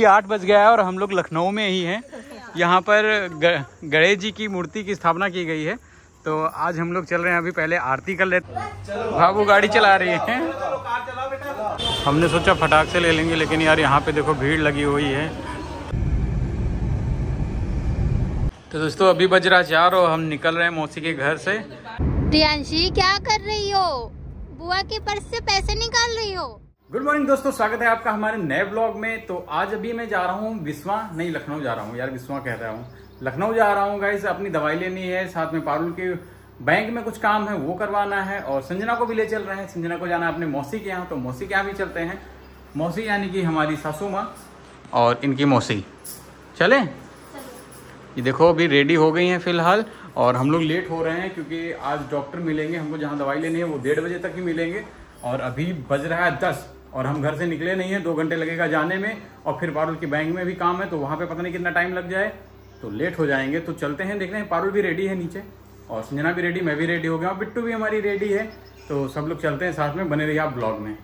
अभी आठ बज गया है और हम लोग लखनऊ में ही हैं। यहाँ पर गणेश जी की मूर्ति की स्थापना की गई है। तो आज हम लोग चल रहे हैं, अभी पहले आरती कर लेते बाबू गाड़ी चला रही है। हमने सोचा फटाक से ले लेंगे, लेकिन यार यहाँ पे देखो भीड़ लगी हुई है। तो दोस्तों, अभी बज रहा चार और हम निकल रहे हैं मौसी के घर से। प्रियांशी, क्या कर रही हो? बुआ के पर्स से पैसे निकाल रही हो? गुड मॉर्निंग दोस्तों, स्वागत है आपका हमारे नए ब्लॉग में। तो आज अभी मैं जा रहा हूँ विस्वा, नहीं, लखनऊ जा रहा हूँ। यार, विस्वा कह रहा हूँ। लखनऊ जा रहा हूँ गाइस अपनी दवाई लेनी है, साथ में पारुल के बैंक में कुछ काम है, वो करवाना है। और संजना को भी ले चल रहे हैं। संजना को जाना अपने मौसी के यहाँ तो मौसी के यहाँ भी चलते हैं। मौसी यानी कि हमारी सासू माँ और इनकी मौसी। चले? ये देखो, अभी रेडी हो गई हैं फ़िलहाल, और हम लोग लेट हो रहे हैं, क्योंकि आज डॉक्टर मिलेंगे, हमको जहाँ दवाई लेनी है, वो डेढ़ बजे तक ही मिलेंगे। और अभी बज रहा है दस। और हम घर से निकले नहीं है दो घंटे लगेगा जाने में और फिर पारुल के बैंक में भी काम है तो वहाँ पे पता नहीं कितना टाइम लग जाए तो लेट हो जाएँगे तो चलते हैं देख रहे हैं पारुल भी रेडी है नीचे और संजना भी रेडी मैं भी रेडी हो गया हूँ बिट्टू भी हमारी रेडी है तो सब लोग चलते हैं साथ में बने रहिए आप ब्लॉग में।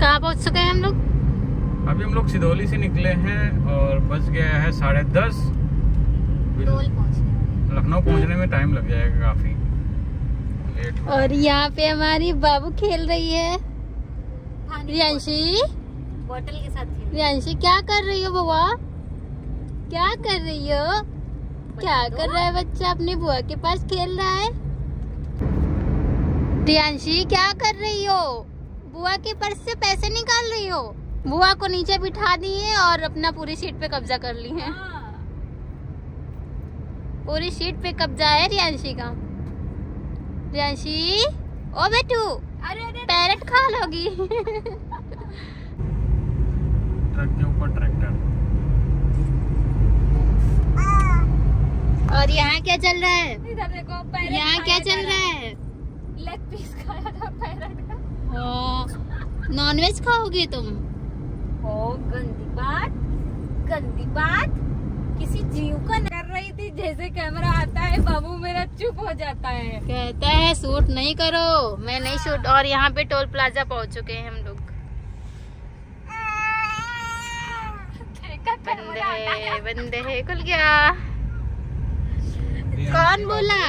कहाँ पहुँच चुके हैं हम लोग? अभी हम लोग सिदौली से निकले हैं और बज गया है साढ़े दस। लखनऊ पहुँचने में टाइम लग जाएगा काफ़ी। और यहाँ पे हमारी बाबू खेल रही है। प्रियांशी बॉटल के साथ खेल प्रियांशी क्या कर रही हो बुआ? क्या कर रही हो? क्या कर रहा है बच्चा? अपनी बुआ के पास खेल रहा है। प्रियांशी क्या कर रही हो? बुआ के पर्स से पैसे निकाल रही हो? बुआ को नीचे बिठा दिए और अपना पूरी सीट पे कब्जा कर ली है। पूरी सीट पे कब्जा है रियांशी का। रियांशी ओ बेटू पैरेट खा लोगी। ट्रक के ऊपर ट्रैक्टर। और यहाँ क्या चल रहा है? इधर देखो पैरेट यहाँ क्या चल रहा है। लेग पीस खाया था पैरेट का। नॉनवेज खाओगे तुम? ओ गंदी बात गंदी बात। किसी जीव का रही थी जैसे कैमरा आता है बाबू मेरा चुप हो जाता है। कहता है शूट नहीं करो मैं नहीं शूट और यहाँ पे टोल प्लाजा पहुँच चुके हैं हम लोग। बंदे है बंदे है खुल गया। कौन बोला?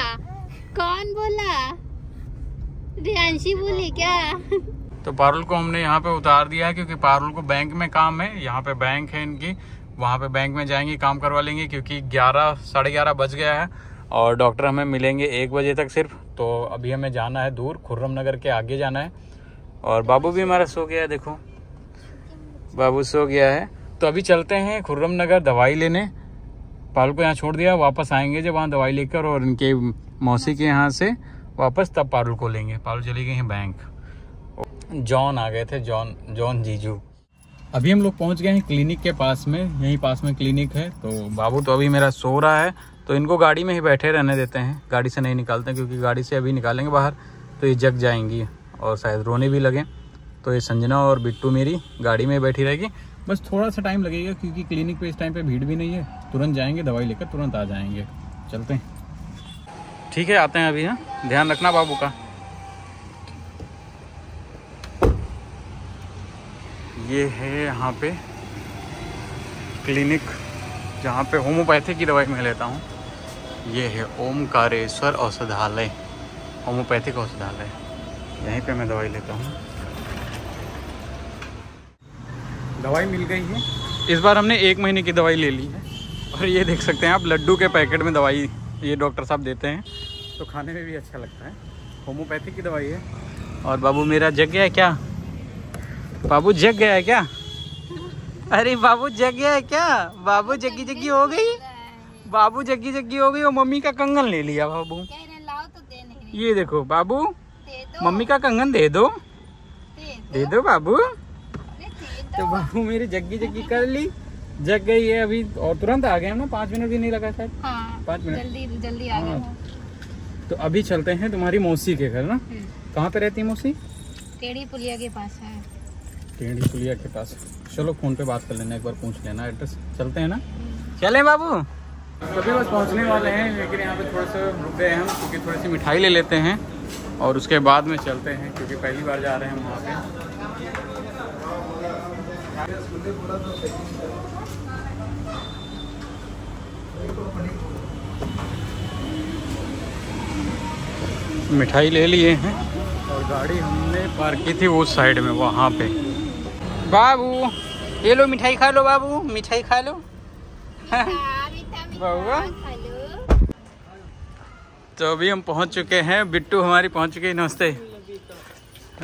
कौन बोला? रियांशी बोली क्या? तो पारुल को हमने यहाँ पे उतार दिया है क्योंकि पारुल को बैंक में काम है यहाँ पे बैंक है इनकी। वहाँ पे बैंक में जाएँगे, काम करवा लेंगे, क्योंकि ग्यारह, साढ़े ग्यारह बज गया है और डॉक्टर हमें मिलेंगे एक बजे तक सिर्फ़। तो अभी हमें जाना है दूर, खुर्रम नगर के आगे जाना है। और बाबू भी हमारा सो गया है, देखो। बाबू सो गया है। तो अभी चलते हैं खुर्रम नगर दवाई लेने। पाल को यहाँ छोड़ दिया, वापस आएँगे जब वहाँ दवाई लेकर और इनके मौसी के यहाँ से वापस तब पारुल को लेंगे। पारुल चली गई हैं बैंक। जॉन आ गए थे, जॉन जॉन जीजू। अभी हम लोग पहुँच गए हैं क्लिनिक के पास में, यहीं पास में क्लिनिक है। तो बाबू तो अभी मेरा सो रहा है तो इनको गाड़ी में ही बैठे रहने देते हैं। गाड़ी से नहीं निकालते, क्योंकि गाड़ी से अभी निकालेंगे बाहर तो ये जग जाएँगी और शायद रोने भी लगे। तो ये संजना और बिट्टू मेरी गाड़ी में बैठी रहेगी। बस थोड़ा सा टाइम लगेगा, क्योंकि क्लिनिक पे इस टाइम पे भीड़ भी नहीं है। तुरंत जाएँगे, दवाई लेकर तुरंत आ जाएँगे। चलते हैं। ठीक है, आते हैं अभी हाँ? ध्यान रखना बाबू का। ये है यहाँ पे क्लिनिक जहाँ पे होम्योपैथी की दवाई मैं लेता हूँ। ये है ओमकारेश्वर औषधालय, होम्योपैथिक औषधालय। यहीं पे मैं दवाई लेता हूँ। दवाई मिल गई है। इस बार हमने एक महीने की दवाई ले ली है। और ये देख सकते हैं आप, लड्डू के पैकेट में दवाई ये डॉक्टर साहब देते हैं। तो खाने में भी अच्छा लगता है। होम्योपैथिक की दवाई है। और बाबू मेरा जग गया क्या? बाबू जग गया है क्या? अरे बाबू जग गया है क्या? बाबू जग्गी जग्गी हो गई। बाबू जग्गी जग्गी हो गई और मम्मी का कंगन ले लिया बाबू। तो ये देखो बाबू दे मम्मी का कंगन दे दो। दे दे बाबू। तो बाबू मेरी जग्गी जग्गी कर ली। जग गई है अभी और तुरंत आ गए हम ना? पाँच मिनट भी नहीं लगा शायद। हाँ पाँच मिनट। जल्दी जल्दी आ हाँ। तो अभी चलते हैं तुम्हारी मौसी के घर ना? कहाँ पे रहती है मौसी? टेढ़ी पुलिया के पास है। टेढ़ी पुलिया के पास चलो फ़ोन पे बात कर लेना एक बार पूछ लेना एड्रेस चलते हैं ना? चले बाबू। अभी बस पहुँचने वाले हैं लेकिन यहाँ पे थोड़ा सा रुक गए हम क्योंकि थोड़ी सी मिठाई ले लेते हैं और उसके बाद में चलते हैं क्योंकि पहली बार जा रहे हैं हम वहाँ पे। मिठाई ले लिए हैं और गाड़ी हमने पार्क की थी उस साइड में वहाँ पे। बाबू ये लो मिठाई खा लो बाबू मिठाई खा लो। बाबूआ। तो अभी हम पहुँच चुके हैं बिट्टू हमारी पहुँच चुके है नमस्ते।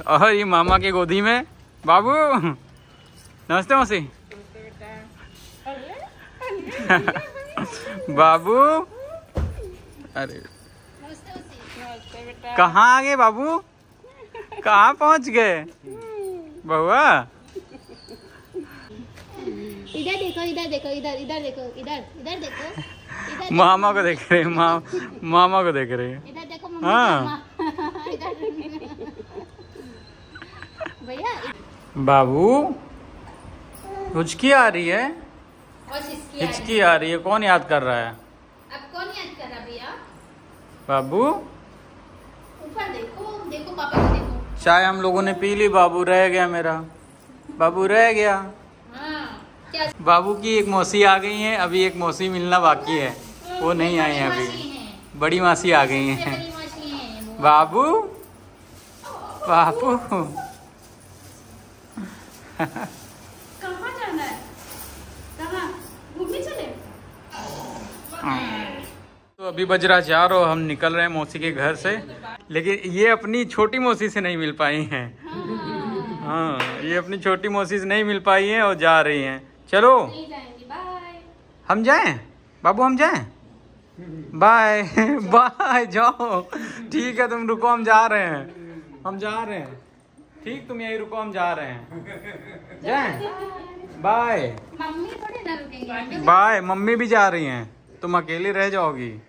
और ये मामा के गोदी में। बाबू नमस्ते मौसी। बाबू। अरे। कहाँ आ गए बाबू? कहाँ पहुँच गए? बहुआ इधर देखो इधर देखो इधर इधर देखो इधर इधर देखो मामा को देख रहे हैं मा, मामा को देख रहे हैं। इधर देखो मम्मी हाँ। भैया बाबू हिचकी आ रही है? हिचकी आ रही है। कौन याद कर रहा है। अब कौन याद कर रहा भैया? बाबू? ऊपर देखो देखो पापा को देखो। चाय हम लोगों ने पी ली बाबू रह गया मेरा। बाबू रह गया। क्या? बाबू की एक मौसी आ गई है अभी एक मौसी मिलना बाकी है। वो नहीं आई है अभी। बड़ी मासी आ गई हैं। बड़ी मासी हैं वो। बाबू? बाबू? कहाँ जाना है? कहाँ? घूमने चले? तो अभी बज रहा चार और हम निकल रहे हैं मौसी के घर से। लेकिन ये अपनी छोटी मौसी से नहीं मिल पाई हैं। हाँ ये अपनी छोटी मौसी से नहीं मिल पाई हैं और जा रही हैं। चलो। जाएँगे हम जाएँ? बाबू हम जाएँ? बाय बाय जाओ। ठीक है तुम रुको हम जा रहे हैं। हम जा रहे हैं। ठीक तुम यही रुको हम जा रहे हैं। जाएँ? बाय मम्मी थोड़ी ना रुकेंगे बाय मम्मी। भी जा रही हैं। तुम अकेले रह जाओगी।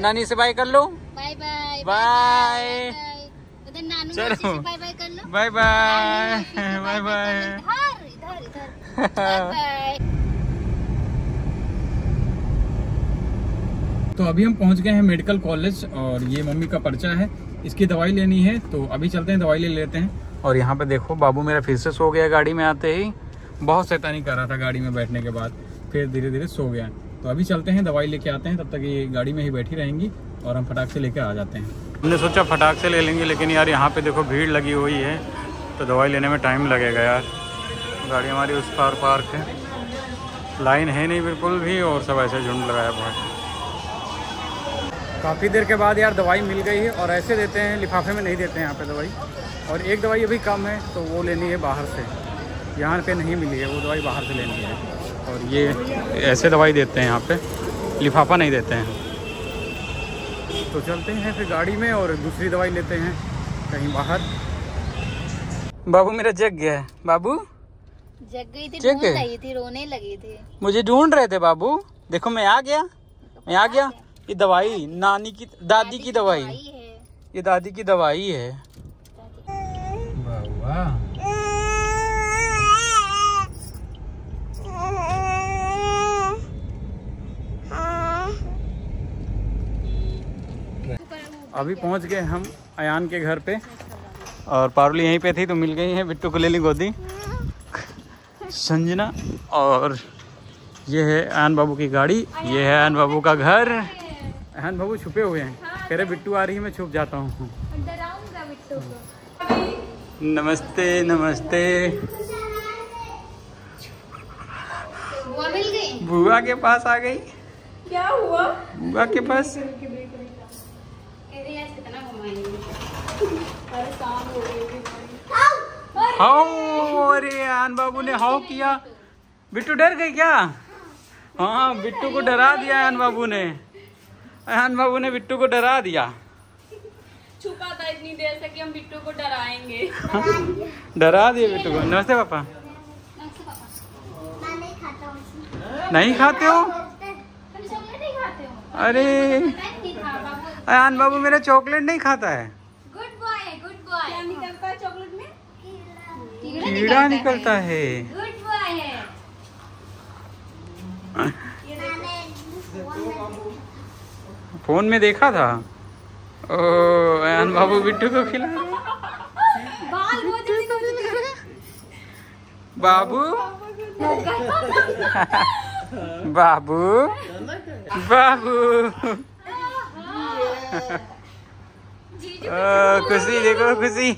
नानी से बाय कर लो। बाय बाय बाय चलो। बाय बाय कर लो। बाय बाय तो अभी हम पहुँच गए हैं मेडिकल कॉलेज और ये मम्मी का पर्चा है। इसकी दवाई लेनी है तो अभी चलते हैं, दवाई ले लेते हैं। और यहाँ पे देखो, बाबू मेरा फिर से सो गया गाड़ी में आते ही। बहुत शैतानी कर रहा था गाड़ी में बैठने के बाद। फिर धीरे धीरे सो गया। तो अभी चलते हैं, दवाई लेके आते हैं, तब तक ये गाड़ी में ही बैठी रहेंगी और हम फटाक से लेके आ जाते हैं। हमने सोचा फटाक से ले लेंगे, लेकिन यार यहाँ पे देखो भीड़ लगी हुई है तो दवाई लेने में टाइम लगेगा यार। गाड़ी हमारी उस पार पार्क है। लाइन है नहीं बिल्कुल भी और सब ऐसे झुंड लगाया बहुत काफ़ी देर के बाद यार दवाई मिल गई है और ऐसे देते हैं लिफाफे में नहीं देते हैं यहाँ पे दवाई। और एक दवाई अभी कम है तो वो लेनी है बाहर से। यहाँ पे नहीं मिली है वो दवाई बाहर से लेनी है। और ये ऐसे दवाई देते हैं यहाँ पे लिफाफा नहीं देते हैं। तो चलते हैं फिर गाड़ी में और दूसरी दवाई लेते हैं कहीं बाहर। बाबू मेरा जग गया है। बाबू? जग गई थी जग थी रोने लगी थी। मुझे ढूंढ रहे थे बाबू। देखो मैं आ गया। मैं आ गया। ये दवाई नानी की दादी की दवाई। ये दादी की दवाई है। अभी पहुँच गए हम अयान के घर पे। और पारुली यहीं पे थी तो मिल गई है बिट्टू को ले ली गोदी। संजना और ये है अयान बाबू की गाड़ी। ये है अयान बाबू का घर। अयान बाबू छुपे हुए हैं। कह रहे बिट्टू आ रही है मैं छुप जाता हूँ। नमस्ते नमस्ते। बुआ मिल गई? बुआ के पास आ गई। क्या हुआ? बुआ के पास। आज कितना घुमाएँगे। अरे शाम हो गई हाउ अरे आन बाबू ने हाउ किया। बिट्टू डर गई क्या? हाँ बिट्टू को डरा दिया आन बाबू ने। आन बाबू ने बिट्टू को डरा दिया। छुपा था इतनी देर से कि हम बिट्टू को डराएँगे। डरा दिए बिट्टू को। नमस्ते पापा। नहीं खाते हो। चॉकलेट नहीं खाते हो? अरे। नहीं आन बाबू मेरा चॉकलेट नहीं खाता है गुड बॉय गुड बॉय क्या निकलता है चॉकलेट में कीड़ा निकलता है। है। फ़ोन में देखा था? ओ अयान बाबू बिट्टू को खिला हैं। बाबू? बाबू? बाबू? खुशी देखो खुशी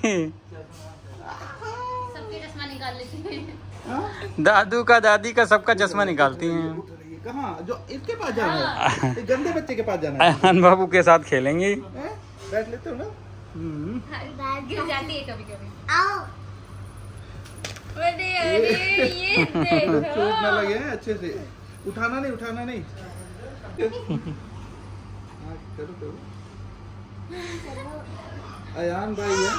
सबके चश्मा निकाल लेती है दादू का दादी का सबका चश्मा निकालती हैं। कहाँ? जो इसके पास जाना है? गंदे बच्चे के पास जाना है। बाबू के साथ खेलेंगी? बैठ लेते हो ना? गिर जाती है कभी कभी अरे अरे ये चोट ना लगे हैं अच्छे से। उठाना नहीं उठाना नहीं। हाँ, करो करो अयान भाई है। आ,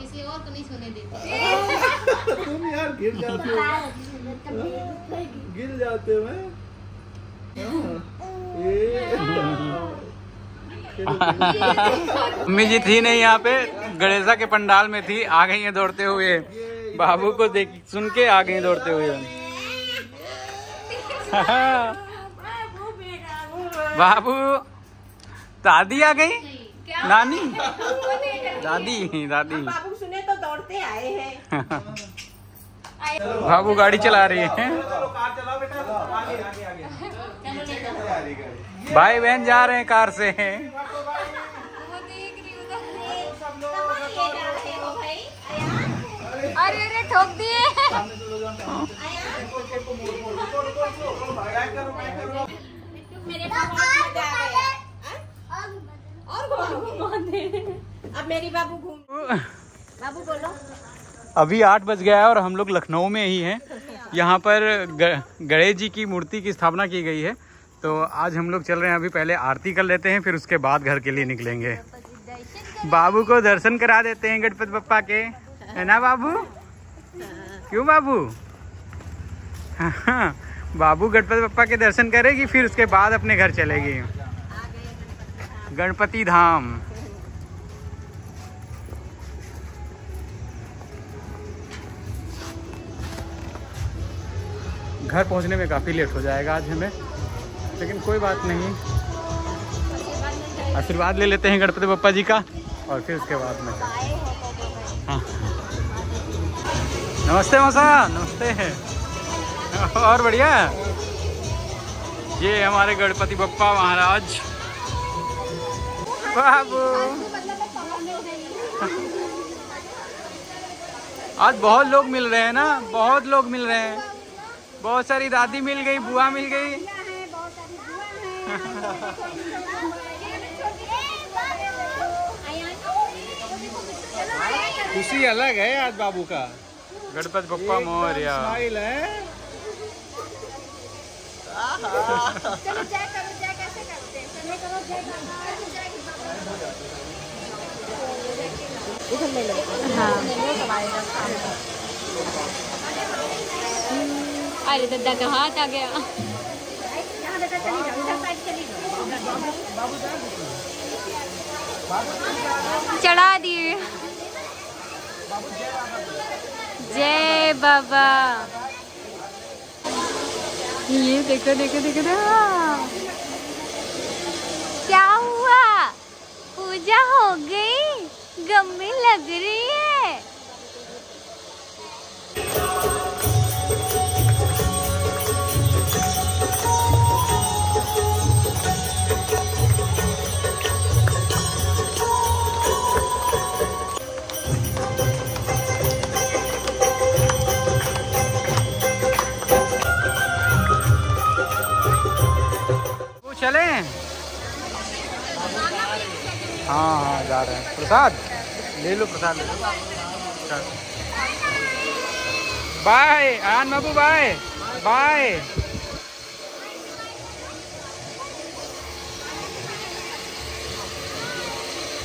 किसी और को नहीं सोने देती। तुम यार गिर जाते हो। गिर जाते हो हैं? हाँ, मम्मी जी थी नहीं यहाँ पे। गणेशा के पंडाल में थी आ गई है दौड़ते हुए। बाबू को देख सुन के आ गई दौड़ते हुए। बाबू दादी आ गई? नानी दादी दादी। बाबू सुने तो दौड़ते आए हैं। बाबू गाड़ी चला रही है। भाई बहन जा रहे हैं कार से। अरे अरे ठोक दिए मेरे और अब मेरी बाबू घूम बाबू बोलो। अभी आठ बज गया है और हम लोग लखनऊ में ही हैं। यहाँ पर गणेश जी की मूर्ति की स्थापना की गई है। तो आज हम लोग चल रहे हैं अभी पहले आरती कर लेते हैं फिर उसके बाद घर के लिए निकलेंगे। बाबू को दर्शन करा देते हैं गणपति बप्पा के। है ना बाबू? क्यों बाबू? हाँ, बाबू गणपति बप्पा के दर्शन करेगी फिर उसके बाद अपने घर चलेगी। गणपति धाम। घर पहुँचने में काफ़ी लेट हो जाएगा आज हमें, लेकिन कोई बात नहीं। आशीर्वाद ले लेते हैं गणपति बप्पा जी का, और फिर उसके बाद में। हाँ। नमस्ते मौसा, नमस्ते। और बढ़िया। ये हमारे गणपति बप्पा महाराज। बाबू। आज बहुत लोग मिल रहे हैं ना बहुत लोग मिल रहे हैं। बहुत सारी दादी मिल गई बुआ मिल गई। खुशी अलग है आज बाबू का। गणपत बप्पा मोरिया स्माइल है। अरे दादा का हाथ आ गया चढ़ा दिए जय बाबा ये देखो देखो देखो देखो क्या हुआ पूजा हो गई। गम्मी लग रही प्रसाद? ले लो प्रसाद ले लो। बाय आन बाबू बाय बाय।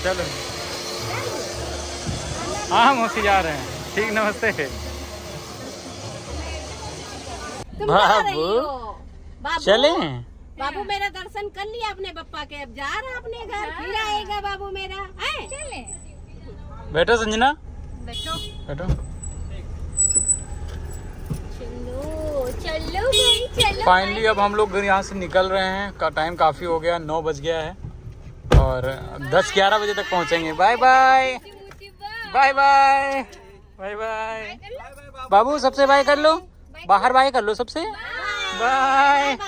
चलो। हाँ मौसी जा रहे हैं। ठीक नमस्ते। बाबू। चले। बाबू मेरा दर्शन कर लिया अपने पप्पा के। अब जा रहा अपने घर। फिर आएगा बाबू मेरा। बैठो संजना। बैठो। बैठो। चलो चलो फाइनली अब हम लोग यहाँ से निकल रहे हैं। का टाइम काफ़ी हो गया नौ बज गया है। और दस ग्यारह बजे तक पहुँचेंगे। Bye bye bye bye bye bye बाबू सबसे बाय कर लो। बाहर बाय कर लो सबसे। Bye bye